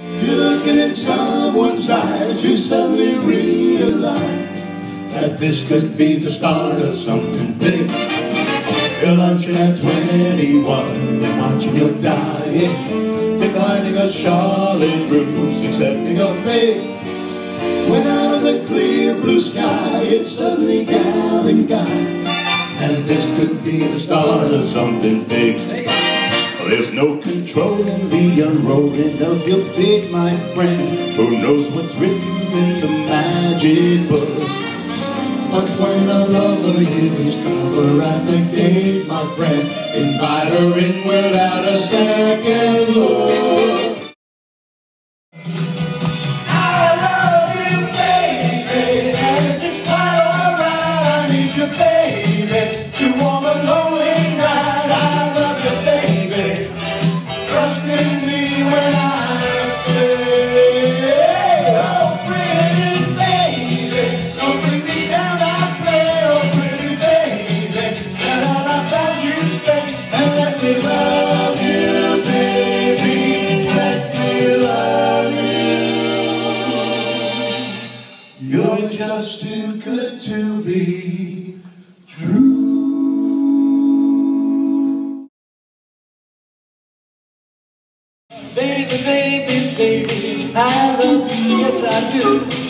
You're looking in someone's eyes, you suddenly realize that this could be the start of something big. You're lunching at 21 and watching your diet, declining a Charlotte Russe, accepting a fate. When out of the clear blue sky, it's suddenly gal and guy. And this could be the start of something big. There's no controlling the unrolling of your fate, my friend. Who knows what's written in the magic book? But when a lover you discover at the gate, my friend, invite her in without a second look. Yes I do.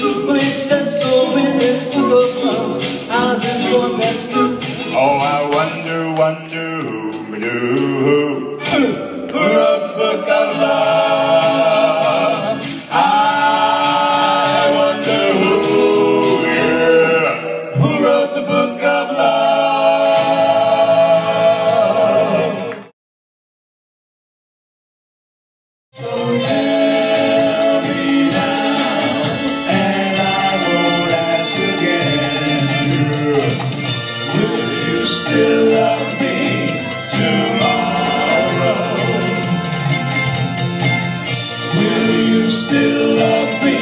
Still love me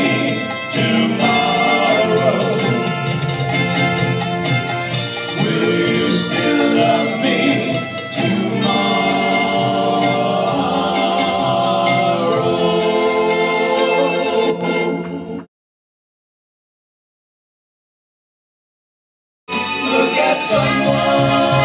tomorrow? Will you still love me tomorrow? Someone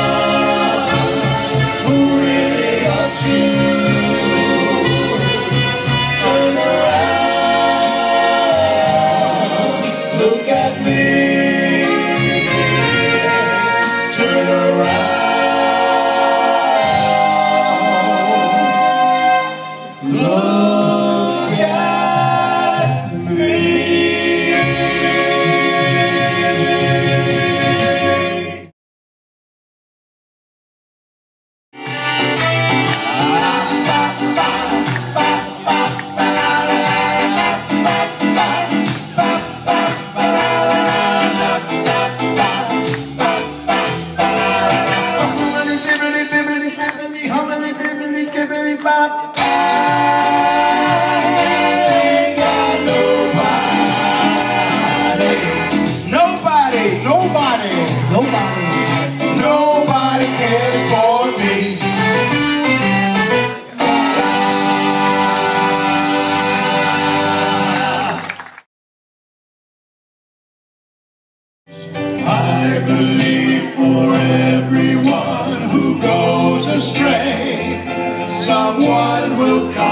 I believe for everyone who goes astray, someone will come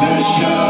to show.